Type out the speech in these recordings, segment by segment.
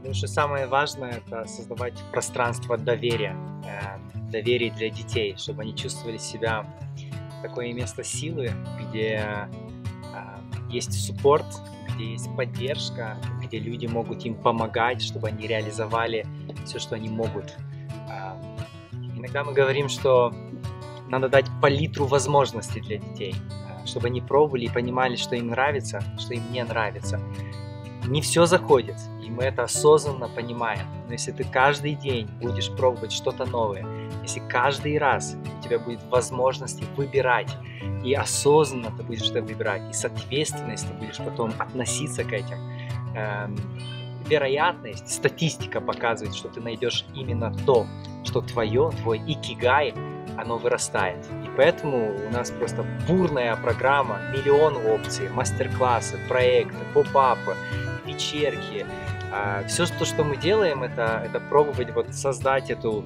Потому что самое важное это создавать пространство доверия, э, доверия для детей, чтобы они чувствовали себя такое место силы, где э, есть суппорт, где есть поддержка, где люди могут им помогать, чтобы они реализовали все, что они могут. Э, иногда мы говорим, что надо дать палитру возможностей для детей, э, чтобы они пробовали и понимали, что им нравится, что им не нравится. Не все заходит, и мы это осознанно понимаем. Но если ты каждый день будешь пробовать что-то новое, если каждый раз у тебя будет возможность выбирать, и осознанно ты будешь это выбирать, и с ответственностью будешь потом относиться к этим, эм, вероятность, статистика показывает, что ты найдешь именно то, что твое, твой икигай, оно вырастает. И поэтому у нас просто бурная программа, миллион опций, мастер-классы, проекты, поп-апы, вечерки. А, Все, что, что мы делаем, это, это пробовать вот создать эту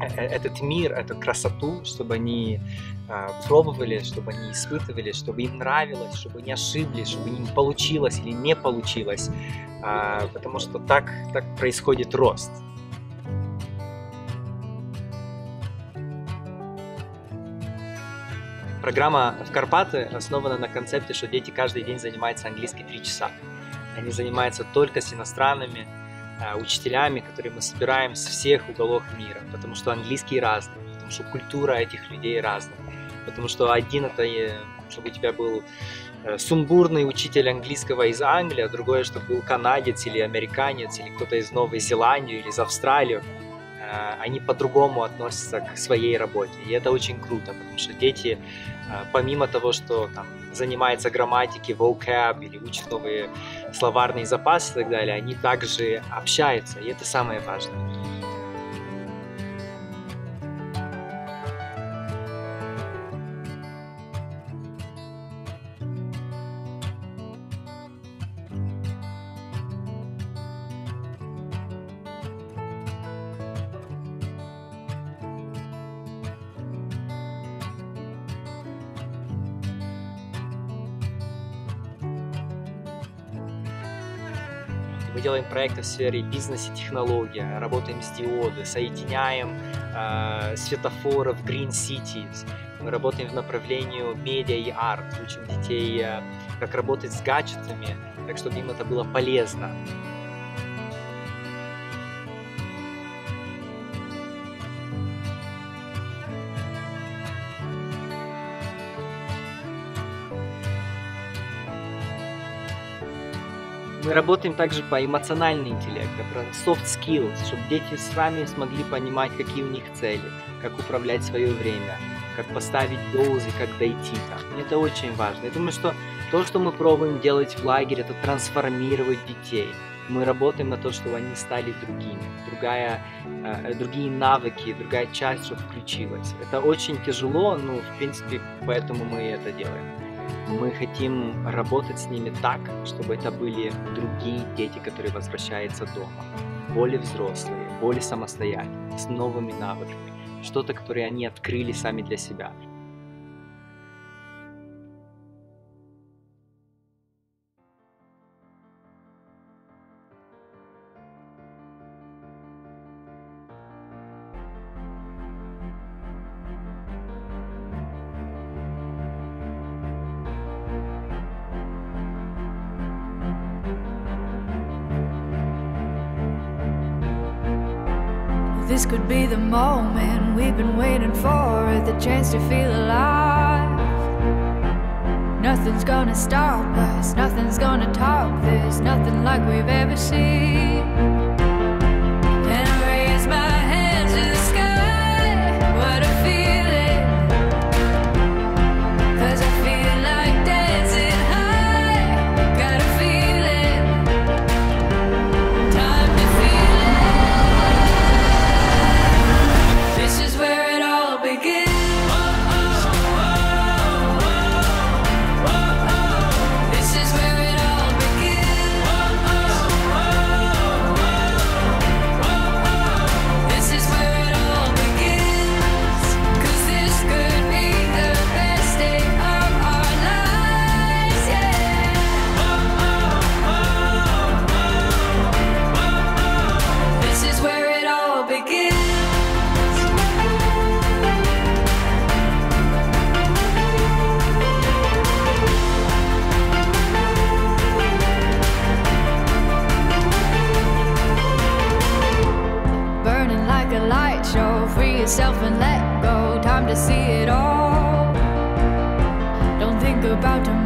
э, э, этот мир, эту красоту, чтобы они э, пробовали, чтобы они испытывали, чтобы им нравилось, чтобы не ошиблись, чтобы им получилось или не получилось, э, потому что так, так происходит рост. Программа в Карпаты основана на концепте, что дети каждый день занимаются английским 3 часа. Они занимаются только с иностранными э, учителями, которые мы собираем с всех уголов мира, потому что английский разный, потому что культура этих людей разная, потому что один это, чтобы у тебя был э, сумбурный учитель английского из Англии, а другое, чтобы был канадец или американец, или кто-то из Новой Зеландии или из Австралии, э, они по-другому относятся к своей работе. И это очень круто, потому что дети помимо того, что там, занимается грамматикой, vocab или учит новые словарные запасы и так далее, они также общаются, и это самое важное. Мы делаем проекты в сфере бизнеса и технологий, работаем с диоды, соединяем э, светофоры в Green Cities. Мы работаем в направлении медиа и арт, учим детей, э, как работать с гаджетами, так чтобы им это было полезно. Работаем также по эмоциональному интеллекту, про soft skills, чтобы дети с вами смогли понимать, какие у них цели, как управлять свое время, как поставить дозы, как дойти там. Это очень важно. Я думаю, что то, что мы пробуем делать в лагере, это трансформировать детей. Мы работаем на то, чтобы они стали другими, другая, э, другие навыки, другая часть, чтобы включилась. Это очень тяжело, но в принципе поэтому мы это делаем. Мы хотим работать с ними так, чтобы это были другие дети, которые возвращаются дома. Более взрослые, более самостоятельные, с новыми навыками. Что-то, которое они открыли сами для себя. This could be the moment we've been waiting for, the chance to feel alive. Nothing's gonna stop us, nothing's gonna top this, nothing like we've ever seen. Yourself and let go. Time to see it all. Don't think about tomorrow.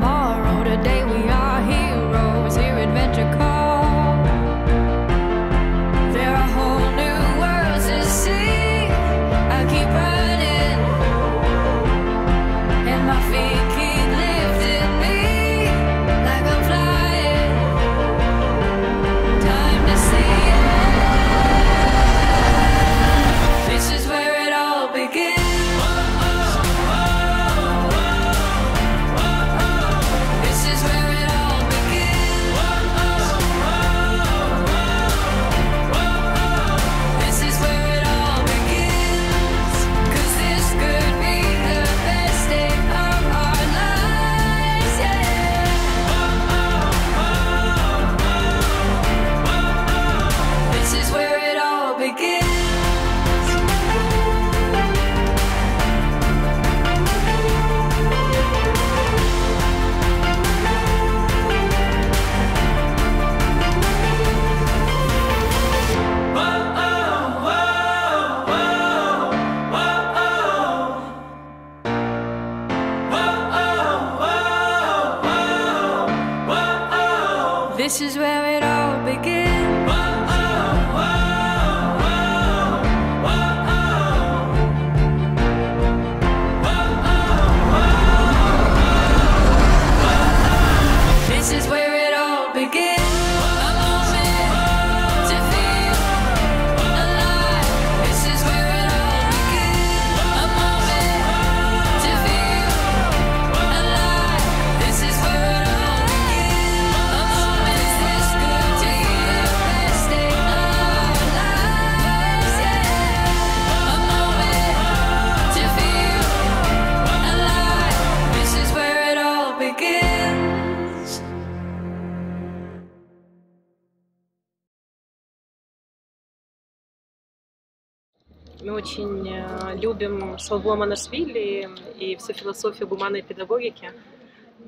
Мы очень э, любим Шалво Манашвили и всю философию гуманной педагогики.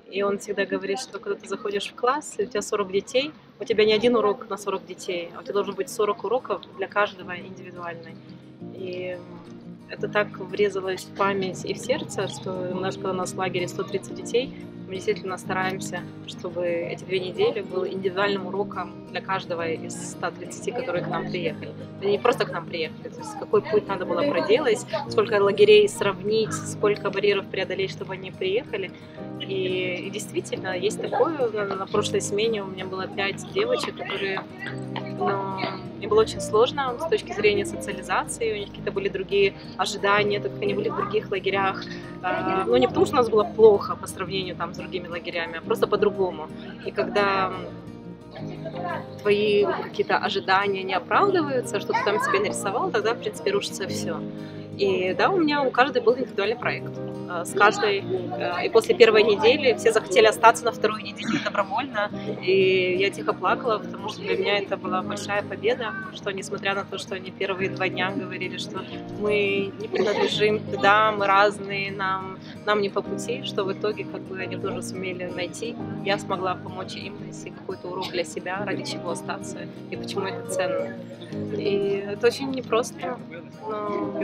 И он всегда говорит, что когда ты заходишь в класс, и у тебя 40 детей, у тебя не один урок на 40 детей, а у тебя должно быть 40 уроков для каждого индивидуальный. И это так врезалось в память и в сердце, что у нас, когда у нас в лагере 130 детей, мы действительно стараемся, чтобы эти две недели был индивидуальным уроком для каждого из 130, которые к нам приехали. Они не просто к нам приехали, то есть какой путь надо было проделать, сколько лагерей сравнить, сколько барьеров преодолеть, чтобы они приехали. И, и действительно, есть такое. На, на прошлой смене у меня было пять девочек, которые ну, мне было очень сложно с точки зрения социализации, у них какие-то были другие ожидания, так как они были в других лагерях. А, Ну, не потому, что у нас было плохо по сравнению там, с другими лагерями, а просто по-другому. И когда твои какие-то ожидания не оправдываются, что ты там себе нарисовал, тогда, в принципе, рушится все. И да, у меня у каждой был индивидуальный проект. Э, С каждой. э, И после первой недели все захотели остаться на вторую неделю добровольно. И я тихо плакала, потому что для меня это была большая победа, что несмотря на то, что они первые два дня говорили, что мы не принадлежим туда, мы разные, нам, нам не по пути, что в итоге как бы они тоже сумели найти. Я смогла помочь им найти какой-то урок для себя, ради чего остаться и почему это ценно. И это очень непросто, но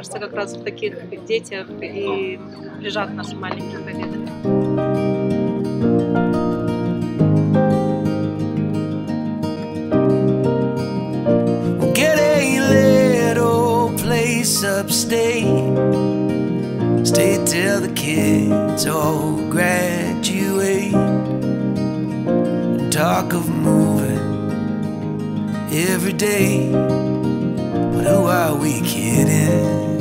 кажется, как раз в таких детях и лежат наши маленькие победы. Upstate. Stay till the kids all graduate. Talk of moving every day. But who are we kidding?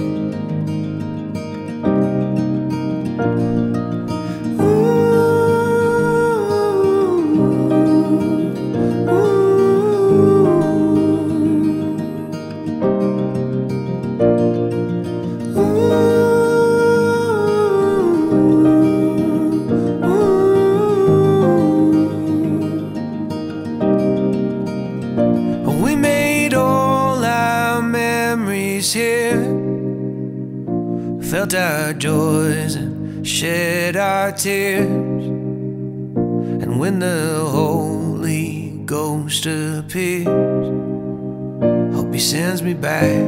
Our tears. And when the Holy Ghost appears, hope He sends me back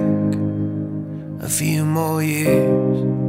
a few more years.